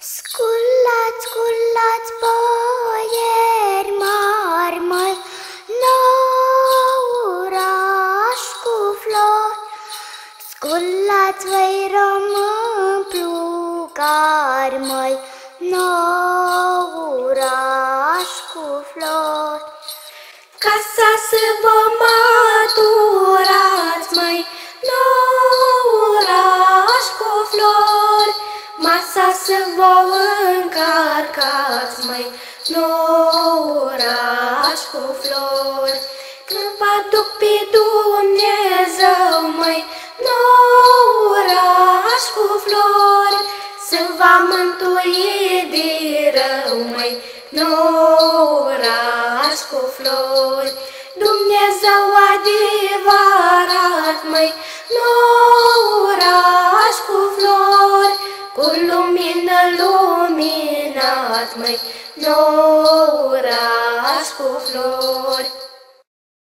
Scullați, scullați, boieri mari, mari, la oraș cu flori. Scullați, voi rămân plugari, cu flori. Casa să vă maturați, mai oraș cu flori, Masa să vă încarcați, mai oraș cu flori. Când vă duc pe Dumnezeu, mai oraș cu flori, Să vă mântui de rău, mai oraș cu flori. Dumnezeu adevărat, mai oraș cu flori, cu lumină luminat, mai oraș cu flori.